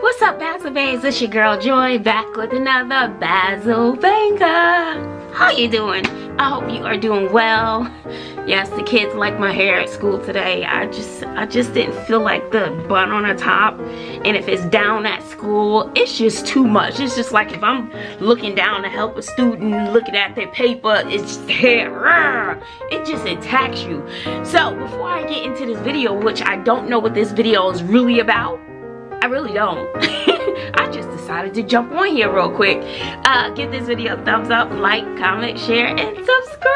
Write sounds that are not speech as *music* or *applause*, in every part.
What's up, Bazzle Babes? It's your girl Joy back with another Bazzle Banger. How you doing? I hope you are doing well. Yes, the kids like my hair at school today. I just I just didn't feel like the bun on the top. And if it's down at school, it's just too much. It's just like if I'm looking down to help a student looking at their paper, it's just hair. It just attacks you. So before I get into this video, which I don't know what this video is really about, I really don't. *laughs* I just decided to jump on here real quick. Uh, give this video a thumbs up, like, comment, share, and subscribe.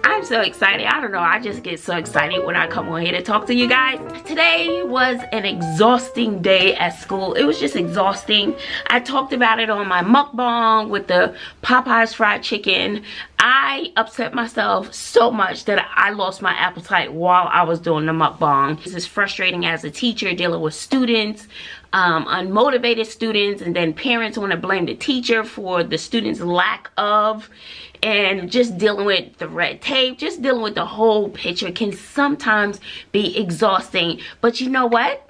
*laughs* I'm so excited. I don't know. I just get so excited when I come on here to talk to you guys. Today was an exhausting day at school. It was just exhausting. I talked about it on my mukbang with the Popeyes fried chicken. I upset myself so much that I lost my appetite while I was doing the mukbang. This is frustrating as a teacher dealing with students, um, unmotivated students, and then parents want to blame the teacher for the students' lack of and just dealing with the red tape, just dealing with the whole picture can sometimes be exhausting. But you know what?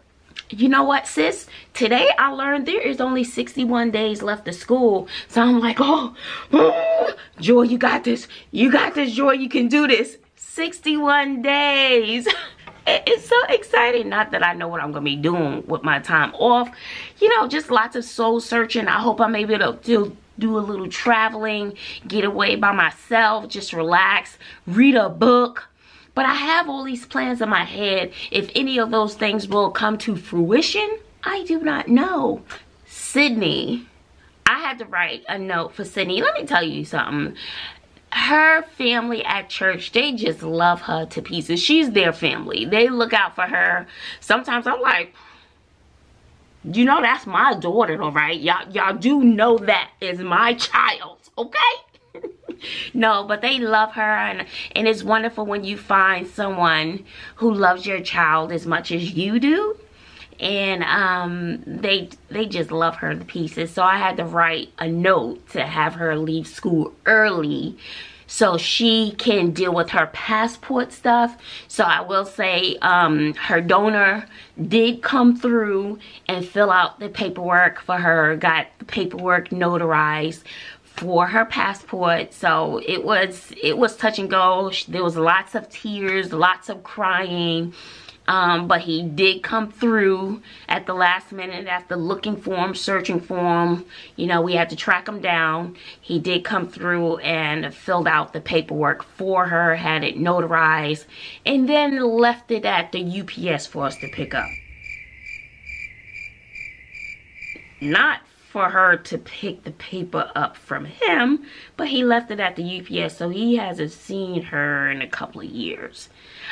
you know what sis? Today i learned there is only 61 days left of school. So i'm like oh, oh joy you got this. You got this joy. You can do this. 61 days *laughs* it's so exciting not that i know what i'm gonna be doing with my time off you know just lots of soul searching i hope i'm able to do do a little traveling, get away by myself, just relax, read a book. But I have all these plans in my head. If any of those things will come to fruition, I do not know. Sydney, I had to write a note for Sydney. Let me tell you something. Her family at church, they just love her to pieces. She's their family. They look out for her. Sometimes I'm like, you know that's my daughter, all right? Y'all y'all do know that is my child, okay? *laughs* no, but they love her and and it's wonderful when you find someone who loves your child as much as you do. And um they they just love her pieces. So I had to write a note to have her leave school early so she can deal with her passport stuff. So I will say um, her donor did come through and fill out the paperwork for her, got the paperwork notarized for her passport so it was it was touch and go there was lots of tears lots of crying um, but he did come through at the last minute after looking for him, searching for him. You know, we had to track him down. He did come through and filled out the paperwork for her, had it notarized, and then left it at the UPS for us to pick up. Not for her to pick the paper up from him, but he left it at the UPS, so he hasn't seen her in a couple of years.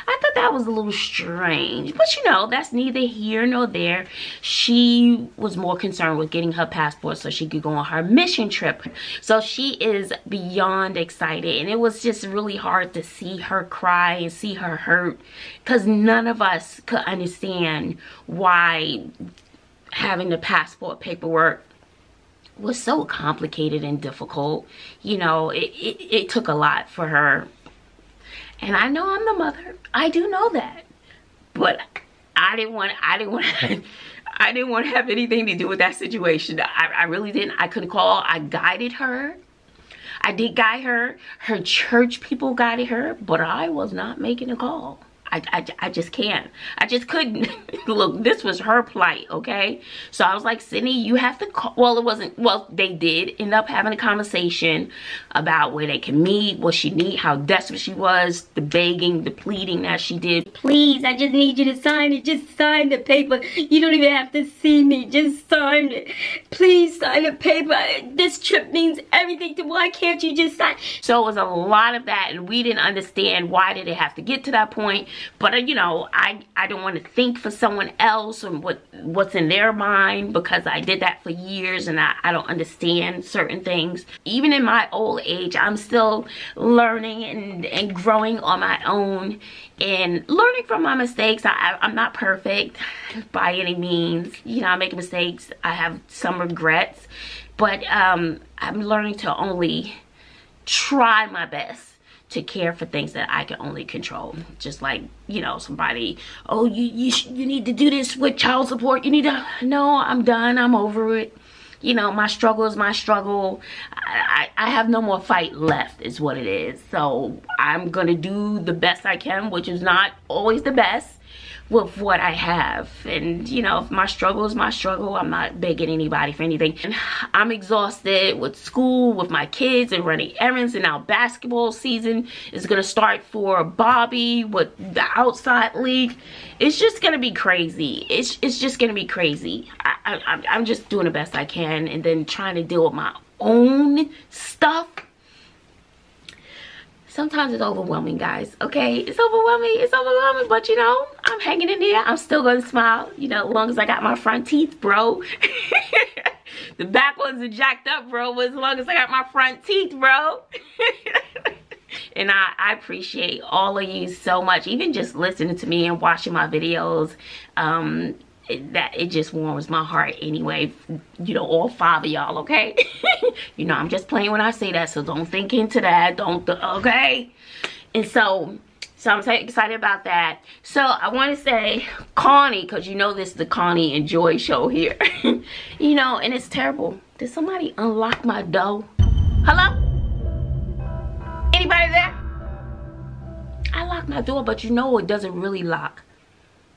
I thought that was a little strange, but you know, that's neither here nor there. She was more concerned with getting her passport so she could go on her mission trip. So she is beyond excited, and it was just really hard to see her cry and see her hurt because none of us could understand why having the passport paperwork was so complicated and difficult. You know, it, it, it took a lot for her. And I know I'm the mother. I do know that. But I didn't want, I didn't want, *laughs* I didn't want to have anything to do with that situation. I, I really didn't. I couldn't call. I guided her. I did guide her. Her church people guided her, but I was not making a call. I, I, I just can't. I just couldn't. *laughs* Look, this was her plight, okay? So I was like, Sydney, you have to call. Well, it wasn't, well, they did end up having a conversation about where they can meet, what she need, how desperate she was, the begging, the pleading that she did. Please, I just need you to sign it. Just sign the paper. You don't even have to see me. Just sign it. Please sign the paper. This trip means everything to why can't you just sign? So it was a lot of that and we didn't understand why did it have to get to that point but uh, you know i i don't want to think for someone else and what what's in their mind because i did that for years and i, I don't understand certain things. Even in my old age i'm still learning and and growing on my own and learning from my mistakes. I, i'm not perfect by any means. You know i make mistakes. I have some regrets but um i'm learning to only try my best to care for things that I can only control. Just like, you know, somebody, oh, you you you need to do this with child support. You need to No, I'm done. I'm over it. You know, my struggle is my struggle. I, I, I have no more fight left is what it is. So I'm going to do the best I can, which is not always the best with what I have. And, you know, if my struggle is my struggle, I'm not begging anybody for anything. And I'm exhausted with school, with my kids, and running errands. And now basketball season is to start for Bobby with the outside league. It's just to be crazy. It's, it's just to be crazy. I, I, I'm just doing the best I can and then trying to deal with my own stuff sometimes it's overwhelming guys okay? It's overwhelming it's overwhelming but you know i'm hanging in there. I'm still gonna smile you know as long as i got my front teeth bro. *laughs* The back ones are jacked up bro but as long as i got my front teeth bro. *laughs* And I, I, appreciate all of you so much even just listening to me and watching my videos. Um, that it just warms my heart anyway you know all five of y'all okay? *laughs* You know i'm just playing when i say that so don't think into that don't okay? And so so i'm so excited about that. So i want to say connie because you know this is the connie and joy show here. *laughs* You know and it's terrible. Did somebody unlock my door? Hello? Anybody there? I locked my door but you know it doesn't really lock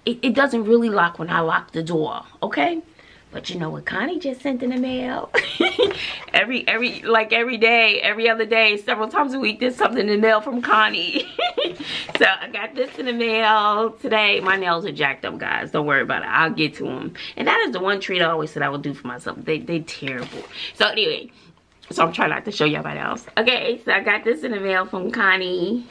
it, it doesn't really lock when I lock the door, okay? But you know what Connie just sent in the mail? *laughs* every, every, like every day, every other day, several times a week, there's something in the mail from Connie. *laughs* so I got this in the mail today. My nails are jacked up, guys. Don't worry about it. I'll get to them. And that is the one treat I always said I would do for myself. They, they terrible. So anyway, so I'm trying not to show you about else. Okay, so I got this in the mail from Connie.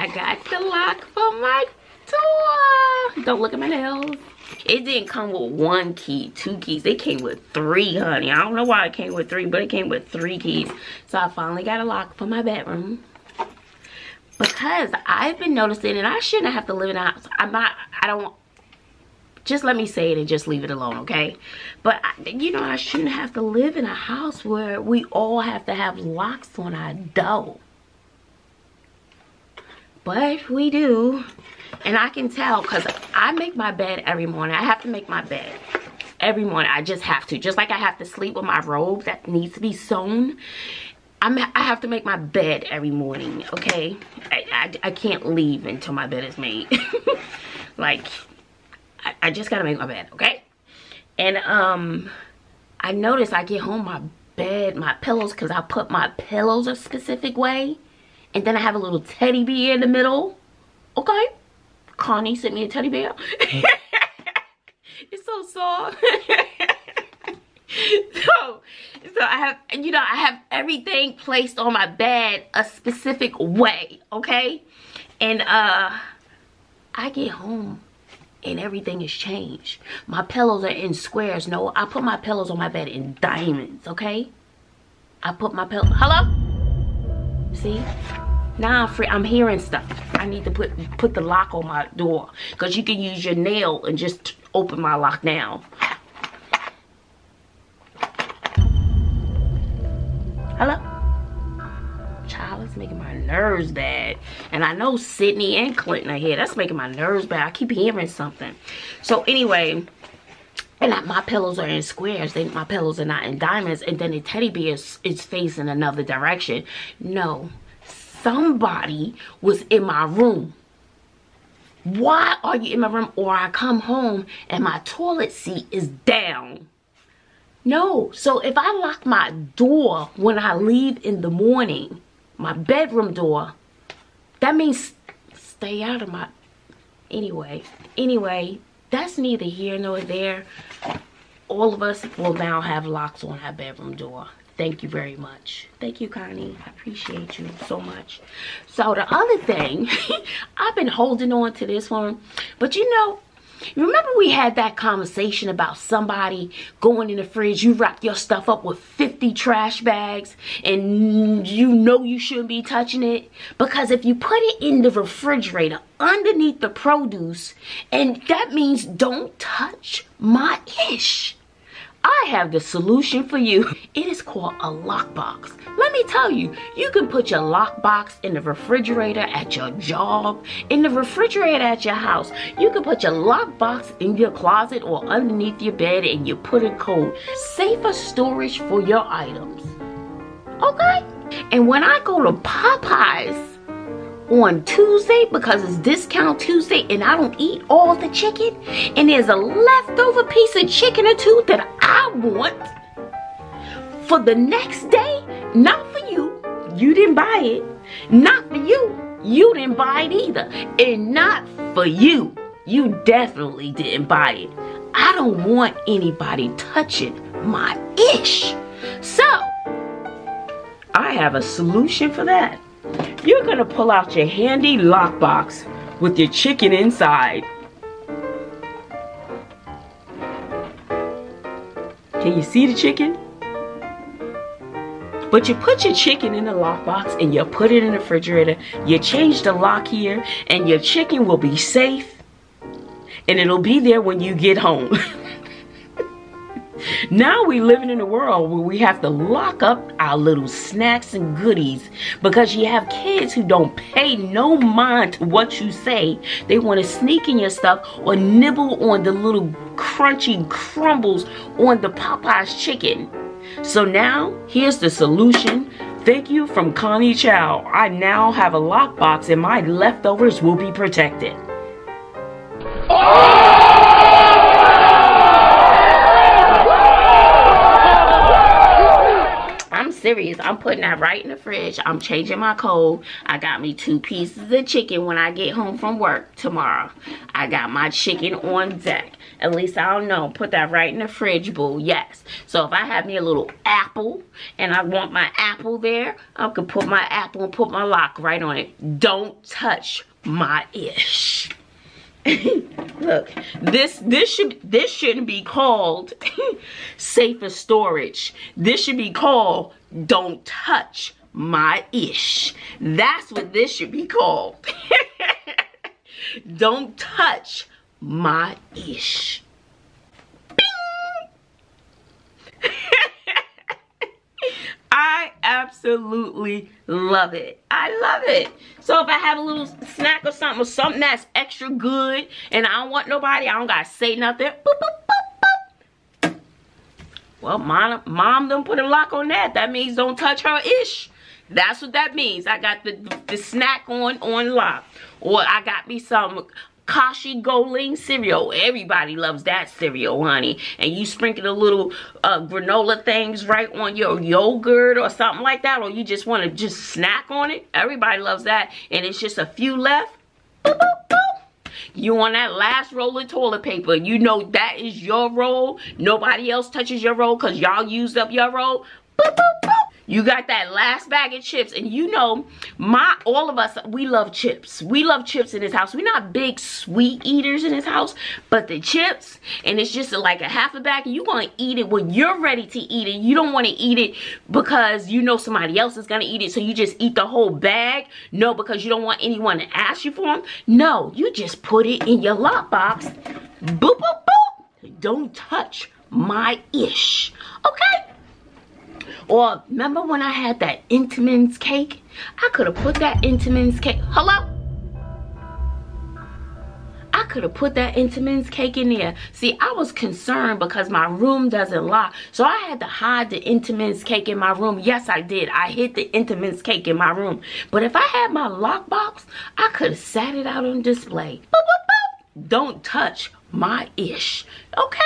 I got the lock for my door. Don't look at my nails. It didn't come with one key, two keys. It came with three, honey. I don't know why it came with three, but it came with three keys. So I finally got a lock for my bedroom. Because I've been noticing, and I shouldn't have to live in a house. I'm not, I don't, just let me say it and just leave it alone, okay? But, I, you know, I shouldn't have to live in a house where we all have to have locks on our door but we do and i can tell because i make my bed every morning i have to make my bed every morning i just have to just like i have to sleep with my robe that needs to be sewn I'm, I have to make my bed every morning, okay? I, I, I can't leave until my bed is made. *laughs* like, I, I just gotta make my bed, okay? And, um, I notice I get home, my bed, my pillows, because I put my pillows a specific way. And then I have a little teddy bear in the middle. Okay. Connie sent me a teddy bear. *laughs* it's so soft. *laughs* so, so I have, you know, I have everything placed on my bed a specific way, okay? And, uh, I get home and everything has changed. My pillows are in squares. No, I put my pillows on my bed in diamonds, okay? I put my pillow, hello? See? Now I'm free. I'm hearing stuff. I need to put put the lock on my door because you can use your nail and just open my lock now. Hello? Child, it's making my nerves bad. And I know Sydney and Clinton are here. That's making my nerves bad. I keep hearing something. So anyway, and my pillows are in squares. They, my pillows are not in diamonds. And then the teddy bear is, is facing another direction. No, somebody was in my room. Why are you in my room? Or I come home and my toilet seat is down. No, so if I lock my door when I leave in the morning, my bedroom door, that means stay out of my, anyway, anyway, that's neither here nor there. All of us will now have locks on our bedroom door. Thank you very much. Thank you, Connie. I appreciate you so much. So the other thing, *laughs* I've been holding on to this one, but you know, Remember we had that conversation about somebody going in the fridge, you wrap your stuff up with 50 trash bags and you know you shouldn't be touching it? Because if you put it in the refrigerator underneath the produce, and that means don't touch my ish. I have the solution for you. It is called a lockbox. Let me tell you, you can put your lockbox in the refrigerator at your job, in the refrigerator at your house. You can put your lockbox in your closet or underneath your bed and you put a code. Safer storage for your items. Okay? And when I go to Popeyes, on Tuesday because it's discount Tuesday and I don't eat all the chicken. And there's a leftover piece of chicken or two that I want for the next day, not for you, you didn't buy it, not for you, you didn't buy it either, and not for you, you definitely didn't buy it. I don't want anybody touching my ish. So, I have a solution for that. You're gonna pull out your handy lockbox with your chicken inside. Can you see the chicken? But you put your chicken in the lockbox and you put it in the refrigerator. You change the lock here and your chicken will be safe. And it'll be there when you get home. *laughs* Now we living in a world where we have to lock up our little snacks and goodies because you have kids who don't pay no mind to what you say. They want to sneak in your stuff or nibble on the little crunchy crumbles on the Popeyes chicken. So now, here's the solution. Thank you from Connie Chow. I now have a lockbox and my leftovers will be protected. Oh! Serious. I'm putting that right in the fridge. I'm changing my code. I got me two pieces of chicken when I get home from work tomorrow. I got my chicken on deck. At least I don't know. Put that right in the fridge, boo. Yes. So if I have me a little apple and I want my apple there, I can put my apple and put my lock right on it. Don't touch my ish. *laughs* Look, this this should this shouldn't be called *laughs* safer storage. This should be called don't touch my ish. That's what this should be called. *laughs* don't touch my ish. *laughs* I absolutely love it. I love it. So if I have a little snack or something or something that's extra good and I don't want nobody, I don't gotta say nothing. Boop, boop, boop, well, mom, mom don't put a lock on that. That means don't touch her ish. That's what that means. I got the, the snack on on lock. Or I got me some Kashi GoLean cereal. Everybody loves that cereal, honey. And you sprinkle the little uh, granola things right on your yogurt or something like that. Or you just want to just snack on it. Everybody loves that. And it's just a few left. Boop, boop, boop. You on that last roll of toilet paper. You know that is your roll. Nobody else touches your roll because y'all used up your roll. Boop, boop, boop. You got that last bag of chips. And you know, my all of us, we love chips. We love chips in this house. We're not big sweet eaters in this house. But the chips, and it's just like a half a bag. You want to eat it when you're ready to eat it. You don't want to eat it because you know somebody else is going to eat it. So you just eat the whole bag. No, because you don't want anyone to ask you for them. No, you just put it in your lockbox. Boop, boop, boop. Don't touch my ish. Okay? Or remember when I had that Entenmann's cake? I could have put that Entenmann's cake. Hello? I could have put that Entenmann's cake in there. See, I was concerned because my room doesn't lock. So I had to hide the Entenmann's cake in my room. Yes, I did. I hid the Entenmann's cake in my room. But if I had my lockbox, I could have sat it out on display. Boop, boop, boop. Don't touch my ish okay?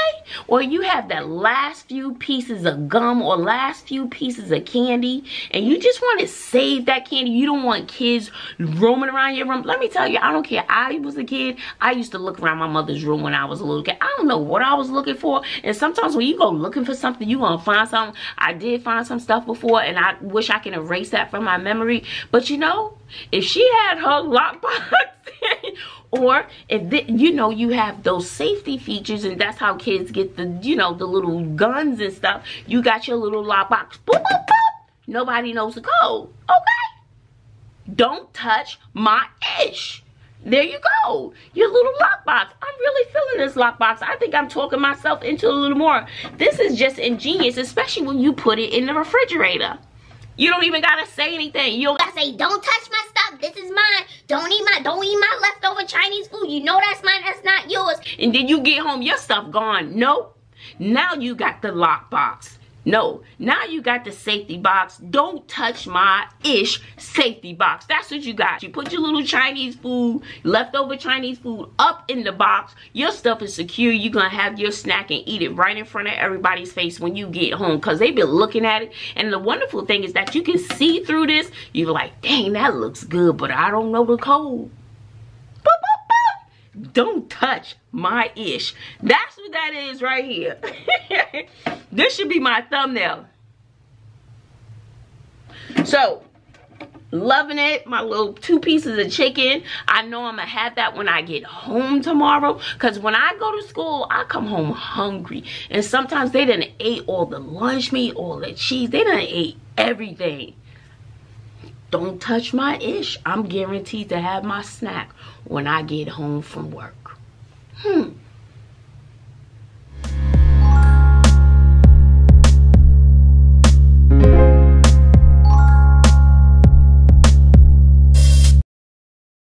Or you have that last few pieces of gum or last few pieces of candy and you just want to save that candy. You don't want kids roaming around your room. Let me tell you i don't care. I was a kid. I used to look around my mother's room when i was a little kid. I don't know what i was looking for. And sometimes when you go looking for something you gonna find something. I did find some stuff before and i wish i can erase that from my memory. But you know if she had her lockbox or if the, you know you have those safety features and that's how kids get the you know the little guns and stuff you got your little lockbox boop, boop, boop. nobody knows the code okay don't touch my ish there you go. Your little lockbox. I'm really feeling this lockbox. I think I'm talking myself into a little more. This is just ingenious, especially when you put it in the refrigerator. You don't even gotta say anything. You don't gotta say, don't touch my stuff. This is mine. Don't eat my don't eat my leftover Chinese food. You know that's mine, that's not yours. And then you get home, your stuff gone. Nope. Now you got the lockbox. No, now you got the safety box. Don't touch my ish safety box. That's what you got. You put your little Chinese food, leftover Chinese food up in the box. Your stuff is secure. You're going to have your snack and eat it right in front of everybody's face when you get home because they've been looking at it. And the wonderful thing is that you can see through this. You're like, dang, that looks good, but I don't know the code don't touch my ish. That's what that is right here. *laughs* this should be my thumbnail. So, loving it. My little two pieces of chicken. I know I'm going to have that when I get home tomorrow. Because when I go to school, I come home hungry. And sometimes they didn't eat all the lunch meat, all the cheese. They didn't eat everything. Don't touch my ish. I'm guaranteed to have my snack when I get home from work. Hmm.